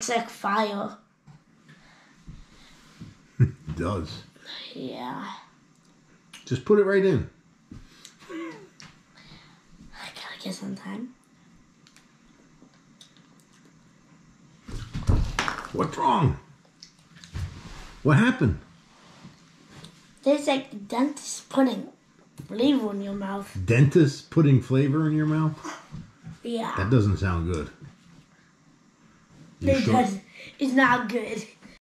It's like fire. It does. Yeah. Just put it right in. I gotta get some time. What's wrong? What happened? There's like dentist pudding flavor in your mouth. Dentist putting flavor in your mouth? Yeah. That doesn't sound good. Sure? It's not good.